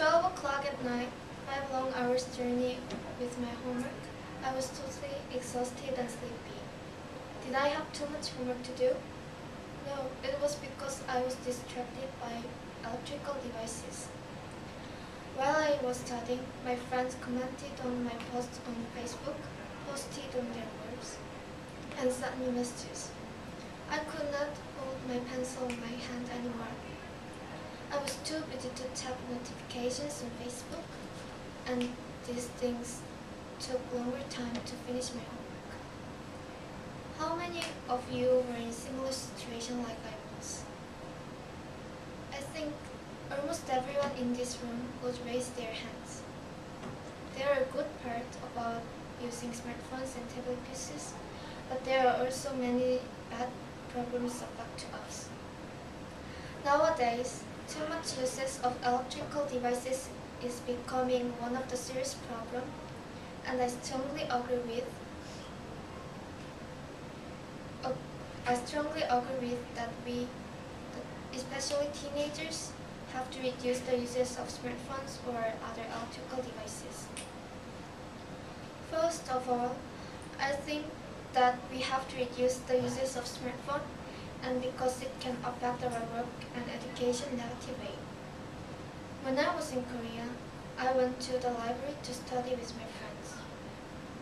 12 o'clock at night, five long hours journey with my homework. I was totally exhausted and sleepy. Did I have too much homework to do? No, it was because I was distracted by electrical devices. While I was studying, my friends commented on my posts on Facebook, posted on their walls, and sent me messages. I could not hold my pencil in my hand anymore. I was too busy to tap notifications on Facebook, and these things took longer time to finish my homework. How many of you were in similar situation like I was? I think almost everyone in this room would raise their hands. There are good parts about using smartphones and tablet PCs, but there are also many bad problems affect to us. Nowadays, too much usage of electrical devices is becoming one of the serious problems, and I strongly agree with uh, I strongly agree with that we, especially teenagers, have to reduce the uses of smartphones or other electrical devices. First of all, I think that we have to reduce the uses of smartphone and because it can affect our work and education negatively. When I was in Korea, I went to the library to study with my friends.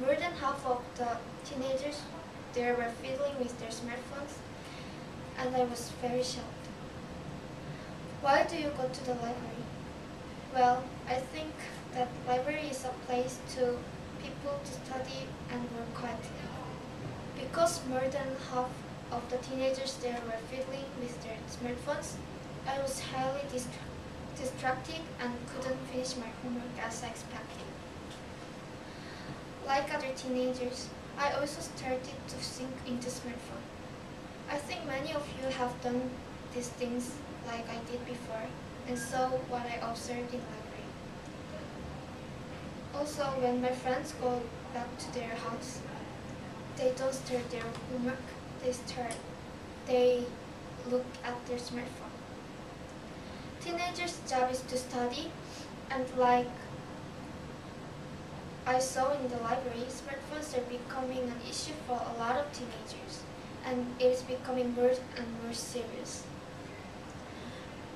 More than half of the teenagers there were fiddling with their smartphones, and I was very shocked. Why do you go to the library? Well, I think that library is a place to people to study and work quietly. Because more than half of the teenagers there were fiddling with their smartphones, I was highly distra distracted and couldn't finish my homework as I expected. Like other teenagers, I also started to sink into smartphone. I think many of you have done these things like I did before, and saw what I observed in library. Also, when my friends go back to their house, they don't start their homework they start, they look at their smartphone. Teenagers' job is to study, and like I saw in the library, smartphones are becoming an issue for a lot of teenagers, and it is becoming more and more serious.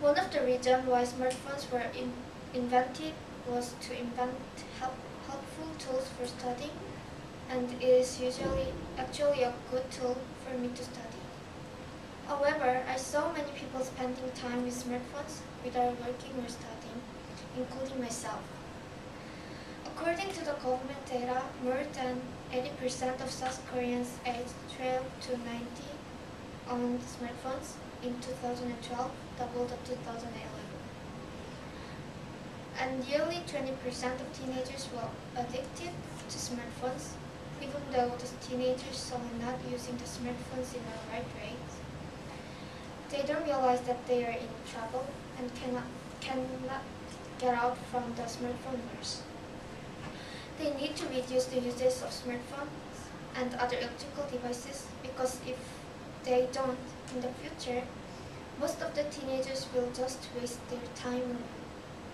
One of the reasons why smartphones were in invented was to invent help helpful tools for studying, and it is usually actually a good tool for me to study. However, I saw many people spending time with smartphones without working or studying, including myself. According to the government data, more than 80% of South Koreans aged 12 to 90 owned smartphones in 2012, double the 2011. And nearly 20% of teenagers were addicted to smartphones even though the teenagers are not using the smartphones in the right way, they don't realize that they are in trouble and cannot, cannot get out from the smartphone wars. They need to reduce the usage of smartphones and other electrical devices because if they don't in the future, most of the teenagers will just waste their time on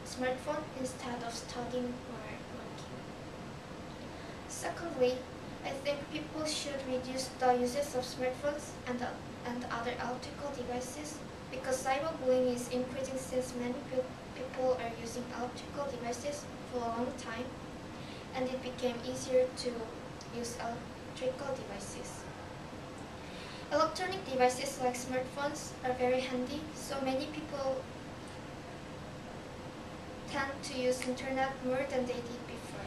smartphone instead of studying or working. Secondly, I think people should reduce the uses of smartphones and, uh, and other electrical devices because cyberbullying is increasing since many pe people are using electrical devices for a long time and it became easier to use electrical devices. Electronic devices like smartphones are very handy, so many people tend to use internet more than they did before.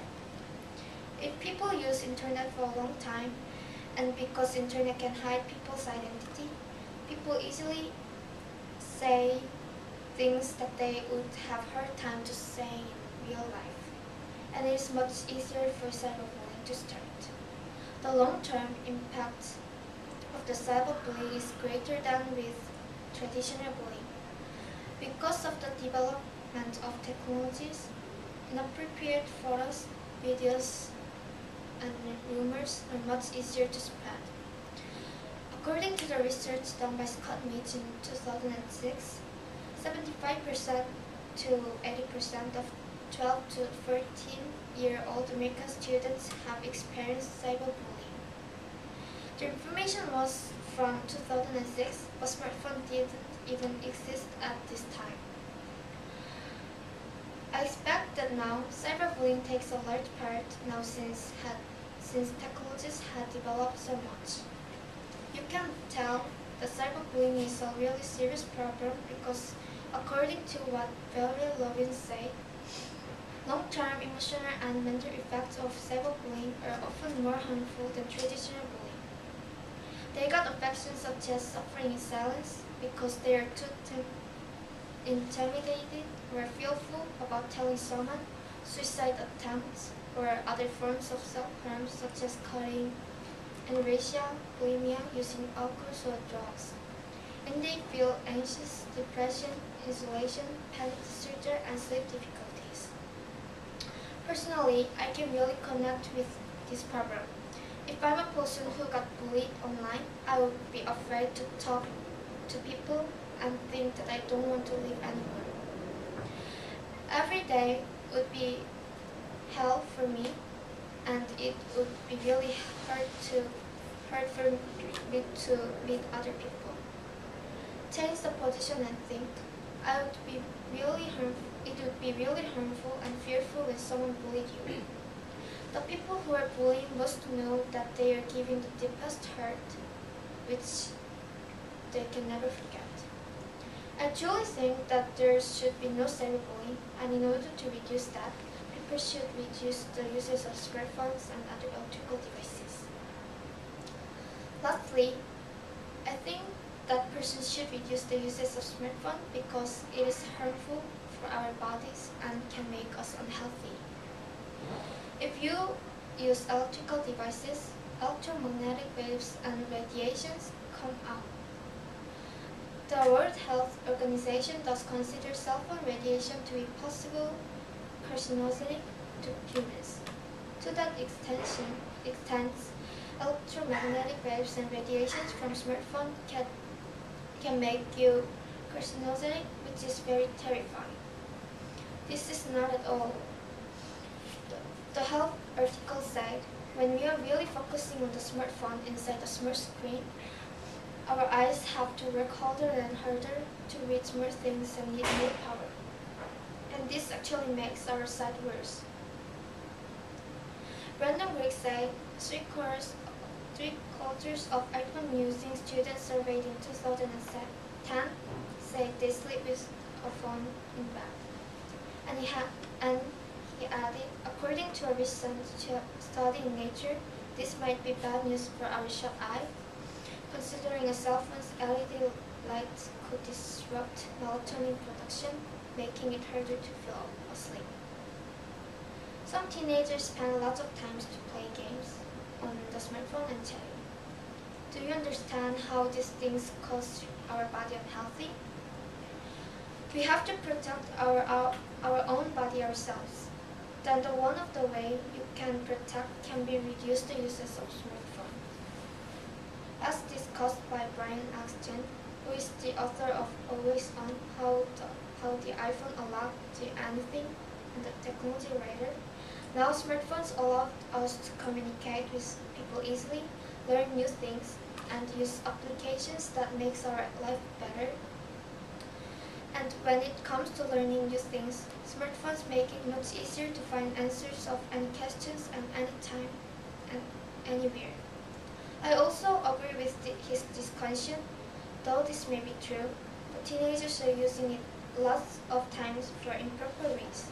If people use internet for a long time, and because internet can hide people's identity, people easily say things that they would have hard time to say in real life. And it is much easier for cyberbullying to start. The long-term impact of the cyberbullying is greater than with traditional bullying. Because of the development of technologies, inappropriate photos, videos, rumors are much easier to spread. According to the research done by Scott Mitch in 2006, 75% to 80% of 12 to 13 year old American students have experienced cyberbullying. The information was from 2006, but smartphone didn't even exist at this time. I expect that now cyberbullying takes a large part now since had, since technologies had developed so much. You can tell that cyberbullying is a really serious problem because according to what Valerie Lovin said, long-term emotional and mental effects of cyberbullying are often more harmful than traditional bullying. They got affections such as suffering in silence because they are too intimidated or fearful about telling someone, suicide attempts, or other forms of self-harm such as cutting, anorexia, bulimia, using alcohol or drugs. And they feel anxious, depression, isolation, panic disorder, and sleep difficulties. Personally, I can really connect with this problem. If I'm a person who got bullied online, I would be afraid to talk to people and think that I don't want to live anymore. Every day would be hell for me and it would be really hard to hard for me to meet other people. Change the position and think. I would be really harmful it would be really harmful and fearful when someone bullied you. The people who are bullying must know that they are giving the deepest hurt, which they can never forget. I truly think that there should be no cyberbullying, and in order to reduce that, people should reduce the uses of smartphones and other electrical devices. Lastly, I think that persons should reduce the uses of smartphone because it is harmful for our bodies and can make us unhealthy. If you use electrical devices, electromagnetic waves and radiations come out the World Health Organization does consider cell phone radiation to be possible carcinogenic to humans. To that extension, extent, electromagnetic waves and radiations from smartphones can, can make you carcinogenic, which is very terrifying. This is not at all. The, the health article said, when we are really focusing on the smartphone inside the smart screen, our eyes have to work harder and harder to read more things and need more power. This actually makes our sight worse. Brandon Griggs said three quarters, three quarters of iPhone using students surveyed in 2010 say they sleep with a phone in bed. And he, ha- and he added, according to a recent study in Nature, this might be bad news for our shut eye considering a cell phone's LED light could disrupt melatonin production, making it harder to fall asleep. Some teenagers spend lots of time to play games on the smartphone and chatting. Do you understand how these things cause our body unhealthy? We have to protect our, our, our own body ourselves. Then the one of the way you can protect can be reduce the uses of smartphone as discussed by Brian X. Chen, who is the author of Always On, How the, how the iPhone Allowed to Anything, and the technology writer. Now smartphones allow us to communicate with people easily, learn new things, and use applications that makes our life better. And when it comes to learning new things, smartphones make it much easier to find answers of any questions at any time and anywhere. I also agree with his discussion, though this may be true, but teenagers are using it lots of times for improper ways.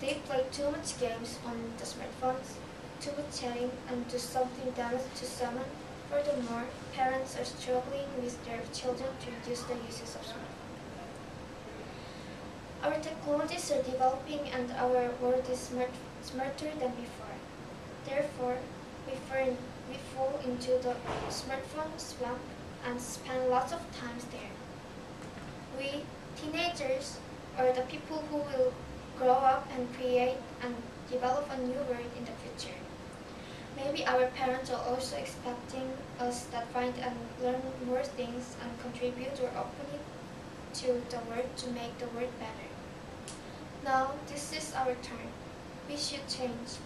They play too much games on the smartphones, too much chatting, and do something damage to someone. Furthermore, parents are struggling with their children to reduce the uses of smartphones. Our technologies are developing and our world is smart, smarter than before. Therefore, we find we fall into the smartphone swamp and spend lots of time there. We, teenagers, are the people who will grow up and create and develop a new world in the future. Maybe our parents are also expecting us to find and learn more things and contribute or open to the world to make the world better. Now, this is our turn. We should change.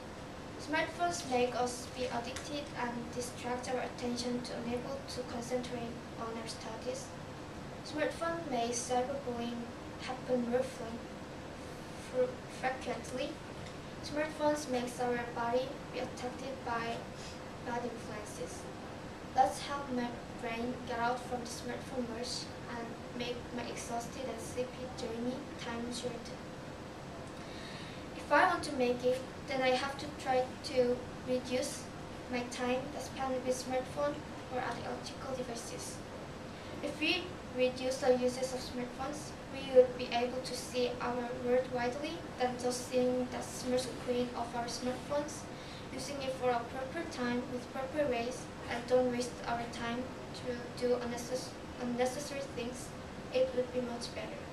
Smartphones make us be addicted and distract our attention to unable to concentrate on our studies. Smartphone make cyberbullying happen fre- frequently. Smartphones makes our body be affected by bad influences. Let's help my brain get out from the smartphone rush and make my exhausted and sleepy journey time shorter. If I want to make it, then I have to try to reduce my time spent with smartphone or other electrical devices. If we reduce the uses of smartphones, we would be able to see our world widely than just seeing the small screen of our smartphones, using it for a proper time with proper ways, and don't waste our time to do unnecess- unnecessary things. It would be much better.